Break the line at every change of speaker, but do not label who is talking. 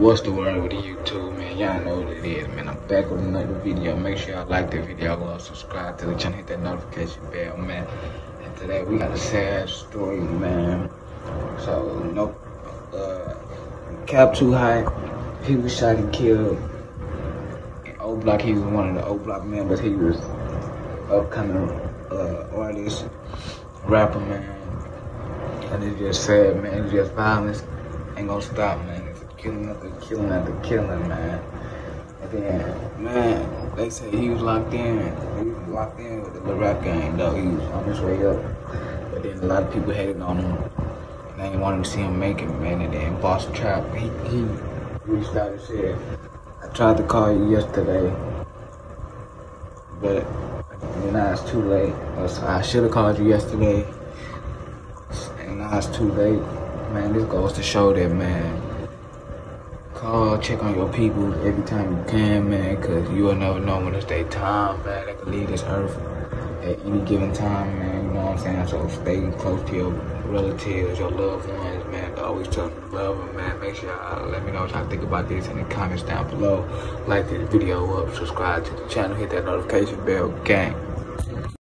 What's the word with YouTube, man? Y'all know what it is, man. I'm back with another video. Make sure y'all like the video, go subscribe to the channel, hit that notification bell, man. And today we got a sad story, man. So, know, uh, Cap Too High, he was shot and killed. In O Block, he was one of the O Block members. He was upcoming uh, artist, rapper, man. And it's just sad, man. It's just violence. Ain't gonna stop, man killing after killing after killing, man. And then, man, they say he was locked in. He was locked in with the rap game, though. He was on his way up. But then a lot of people hated on him. And they didn't want to see him make it, man. And then BossTop, he, he reached out and said, I tried to call you yesterday, but now it's too late. I should have called you yesterday, and now it's too late. Man, this goes to show that, man, call, check on your people every time you can, man, because you will never know when it's their time, man, that could leave this earth at any given time, man, you know what I'm saying? So stay close to your relatives, your loved ones, man, always tell them love them, man. Make sure y'all let me know what y'all think about this in the comments down below. Like this video up, subscribe to the channel, hit that notification bell, gang.